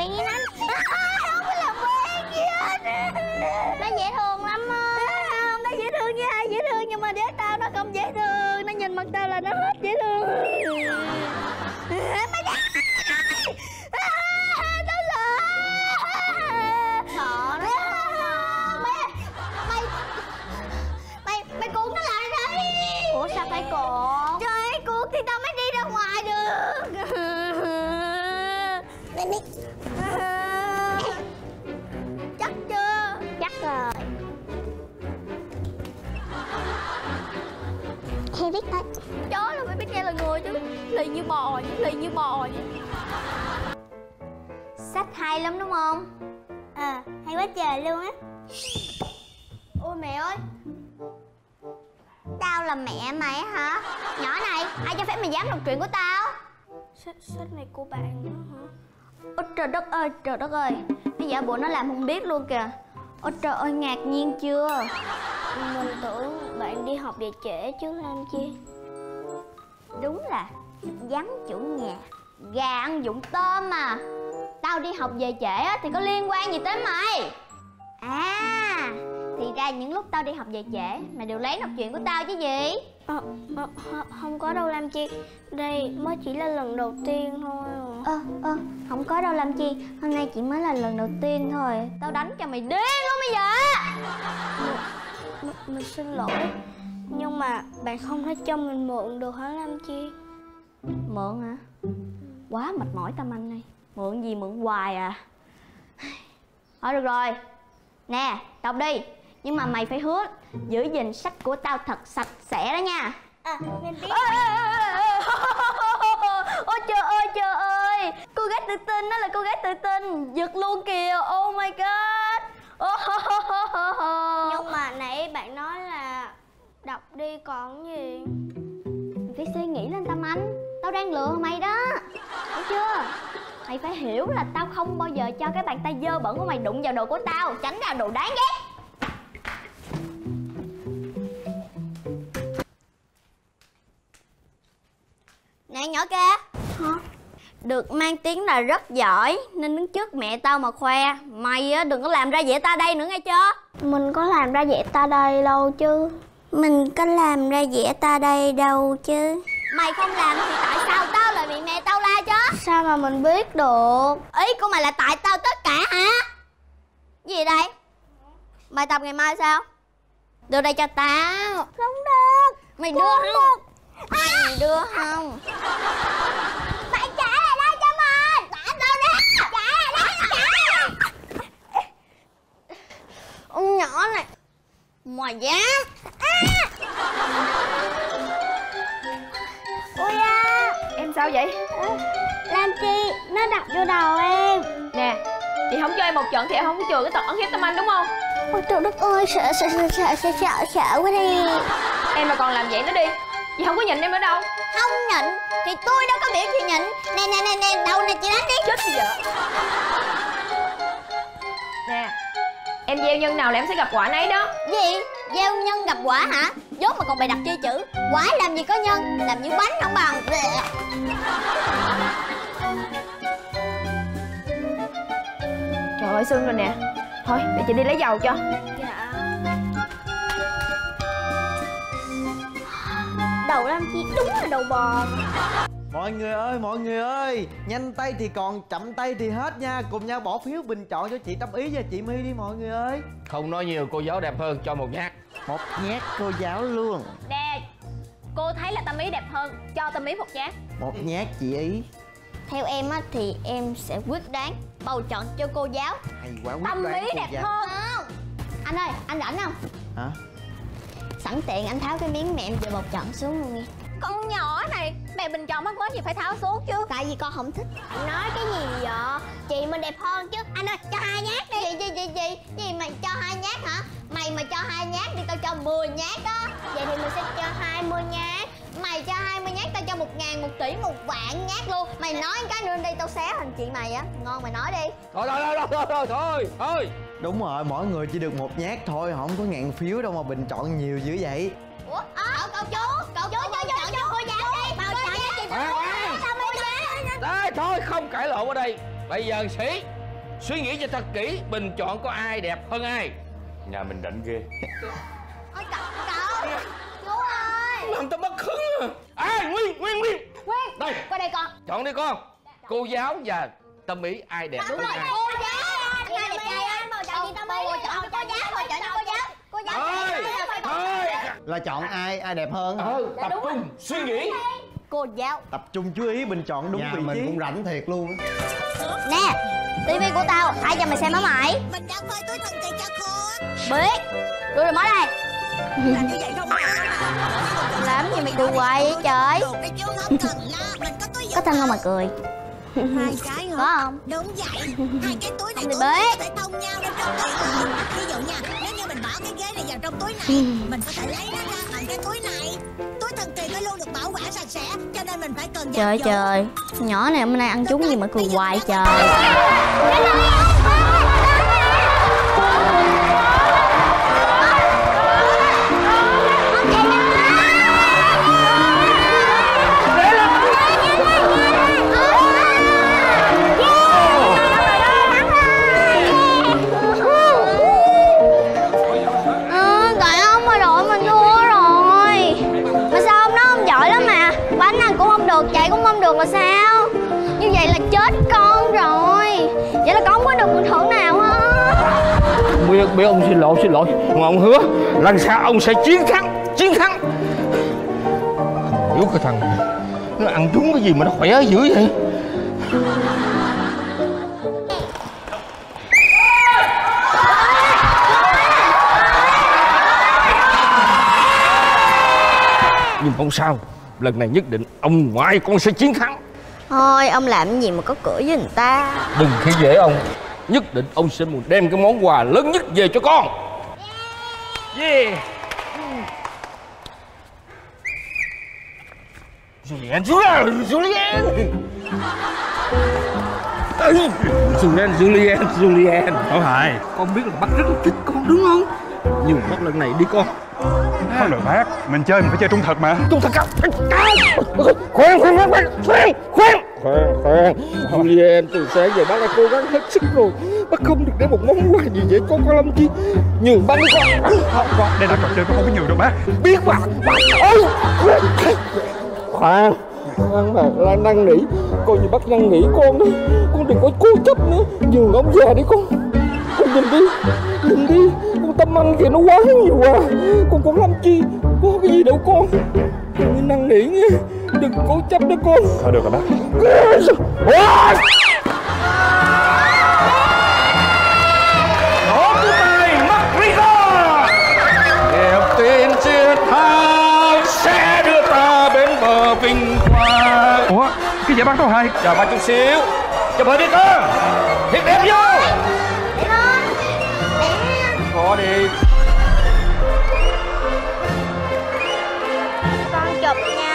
เพล Chắc chưa Chắc rồi Hay biết thôi Chó là phải biết nghe lời người chứ Lì như bò vậy, lì như bò vậy Sách hay lắm đúng không? Ờ, hay quá trời luôn á Ôi mẹ ơi Tao là mẹ mày hả? Nhỏ này, ai cho phép mày dám đọc chuyện của tao? Sách, sách này của bạn đó hả? Ôi trời đất ơi, trời đất ơi. Bây giờ bộ nó làm không biết luôn kìa. Ôi trời ơi, ngạc nhiên chưa? Mình tưởng bạn đi học về trễ chứ làm chi. Đúng là vắng chủ nhà Gà ăn dụng tôm mà Tao đi học về trễ thì có liên quan gì tới mày? À Thì ra những lúc tao đi học về trễ Mày đều lấy đọc chuyện của tao chứ gì? À, à, không có đâu Lam Chi. Đây mới chỉ là lần đầu tiên thôi Ơ ơ Không có đâu làm chi Hôm nay chỉ mới là lần đầu tiên thôi Tao đánh cho mày điên luôn bây giờ Mình xin lỗi Nhưng mà bạn không thể cho mình mượn được hả Lam Chi Mượn hả Quá mệt mỏi tâm anh này Mượn gì mượn hoài à Thôi được rồi Nè đọc đi Nhưng mà mày phải hứa Giữ gìn sách của tao thật sạch sẽ đó nha À, mình biết Ôi trời ơi trời ơi Cô gái tự tin đó là cô gái tự tin. Giật luôn kìa. Oh my god. Nhưng mà nãy bạn nói là Đọc đi còn gì? Phải suy nghĩ lên Tâm Anh. Tao đang lừa mày đó. Hiểu chưa? Mày phải hiểu là tao không bao giờ cho cái bàn tay dơ bẩn của mày đụng vào đồ của tao. Tránh ra đồ đáng ghét. Nè nhỏ kia. Hả? Được mang tiếng là rất giỏi. Nên đứng trước mẹ tao mà khoe. Mày á đừng có làm ra vẻ ta đây nữa nghe chưa? Mình có làm ra vẻ ta đây đâu chứ. Mình có làm ra vẻ ta đây đâu chứ. Mày không làm thì tại sao tao lại bị mẹ tao la chứ? Sao mà mình biết được? Ý của mày là tại tao tất cả hả? Gì đây? Bài tập ngày mai sao? Đưa đây cho tao. Không được. Mày đưa không Mày đưa không Mày trả lại đây cho mình Trả tao đi Trả lại đây trả Con nhỏ này Mà dám. Ôi da! Em sao vậy? Lam Chi Nó đập vô đầu em. Nè Chị không cho em một trận thì em không có chừa cái tật ấn hiếp Tâm Anh đúng không? Ôi trời đất ơi Sợ sợ sợ sợ sợ sợ, sợ quá đi. Em mà còn làm vậy nó đi. Chị không có nhịn em nữa đâu. Không nhịn? Thì tôi đâu có biểu chị nhịn. Nè nè nè nè Đầu này chị đánh đi. Chết bây giờ Nè Em gieo nhân nào là em sẽ gặp quả nấy đó. Gì? Gieo nhân gặp quả hả? Dốt mà còn bày đặt chơi chữ. Quả làm gì có nhân? Làm như bánh không bằng. Trời ơi sưng rồi nè. Thôi để chị đi lấy dầu cho. Dạ. Đầu Lam Chi? Đúng là đầu bò Mọi người ơi, mọi người ơi. Nhanh tay thì còn, chậm tay thì hết nha. Cùng nhau bỏ phiếu bình chọn cho chị Tâm Ý và chị My đi mọi người ơi. Không nói nhiều cô giáo đẹp hơn cho một nhát. Một nhát cô giáo luôn. Nè Cô thấy là tâm ý đẹp hơn Cho tâm ý một nhát. Một nhát chị Ý. Theo em á thì em sẽ quyết đoán Bầu chọn cho cô giáo. Hay quá quyết Tâm ý đẹp giáo. hơn. Không. Anh ơi, anh rảnh không? Hả? Sẵn tiện anh tháo cái miếng mẹ em vừa bầu chọn xuống luôn đi Con nhỏ này. Mẹ bình chọn mắt quá gì phải tháo xuống chứ? Tại vì con không thích. Nói cái gì vậy? Chị mình đẹp hơn chứ. Anh ơi, cho hai nhát đi. Gì, gì, gì, gì? Gì mày cho hai nhát hả? Mày mà cho hai nhát thì tao cho 10 nhát đó. Vậy thì mình sẽ cho 20 nhát. Mày cho 20 nhát tao cho một ngàn, một tỷ, một vạn nhát luôn. Mày nói cái nữa đi tao xé hình chị mày á. Ngon mày nói đi. Thôi thôi thôi thôi thôi thôi thôi. Đúng rồi, mỗi người chỉ được một nhát thôi Không có ngàn phiếu đâu mà bình chọn nhiều dữ vậy. Ủa? À, cậu chú Cậu chú cho Đấy, thôi không cãi lộn ở đây. Bây giờ sĩ Suy nghĩ cho thật kỹ Bình chọn có ai đẹp hơn ai. Nhà mình định ghê. Ôi cậu, cậu Chú ơi. Làm tao mất hứng à. Ơi nguyên nguyên nguyên. Nguyên đây. Qua đây con. Chọn đi con. Cô giáo và tâm ý ai đẹp hơn ai? Cô giáo. Anh ai đẹp trai anh màu chọn tao mới Chọn cô giáo Màu chọn cho cô giáo Cô giáo. Thôi thôi. Là chọn ai ai đẹp hơn? Hả ờ tập trung suy nghĩ Cô giáo. Tập trung chú ý bình chọn đúng Nhà vị mình trí. cũng rảnh thiệt luôn Nè tivi của tao ai cho mày xem hả mày Mình đang coi túi thần kỳ cho cô Biết Đưa đây. Như vậy không hả Làm gì mày cười hoài vậy trời? Mình có thân không mà cười? Hai cái hả? Có không? Đúng vậy. Hai cái túi này cũng bế. có thể thông nhau lên trong túi luôn Ví dụ nha Nếu như mình bỏ cái ghế này vào trong túi này Mình có thể sẽ Cho nên mình phải cần Trời trời Nhỏ này hôm nay ăn trúng gì mà cười hoài trời chạy là sao? Như vậy là chết con rồi. Vậy là con không có được phần thưởng nào hết biết biết ông xin lỗi xin lỗi. Mà ông hứa lần sau ông sẽ chiến thắng chiến thắng. Hiểu cái thằng này, nó ăn trúng cái gì mà nó khỏe dữ vậy? Nhưng không sao lần này nhất định ông ngoại con sẽ chiến thắng. Thôi ông làm gì mà có cửa với người ta? Đừng khi dễ ông. Nhất định ông sẽ muốn đem cái món quà lớn nhất về cho con. Yeah. Julian, Julian, Julian. Julian, Julian, Julian. Không phải Con biết là bác rất là thích con đúng không? Nhưng mà bác lần này đi con Không được bác Mình chơi mình phải chơi trung thực mà. Tung thật cao Khoan, khoan, khoan, khoan, khoan, khoan. Khoan, khoan. Julian, từ sáng giờ bác đã cố gắng hết sức rồi. Bác không được để một món quà gì vậy con có lâm chi. Nhường bác đi con Không, con Đây là trò chơi con không có nhiều đâu bác. Biết mà. Bác ơi Khoan Khoan mà Lan năn nỉ. Coi như bác năn nỉ con đó. Con đừng có cố chấp nữa. Nhường ông già đi con. Con nhìn đi Nhìn đi. Con tâm anh kìa nó quá nhiều à. Con cũng lâm chi? Có cái gì đâu con. Con đi năn nỉ nha Đừng cố chấp đó con. Thôi được rồi bác. Quang. Ủa cái giải bác đâu hai Chờ ba chút xíu. Chụp hình đi con. Thiệt đẹp vô khó đi. Con chụp nha.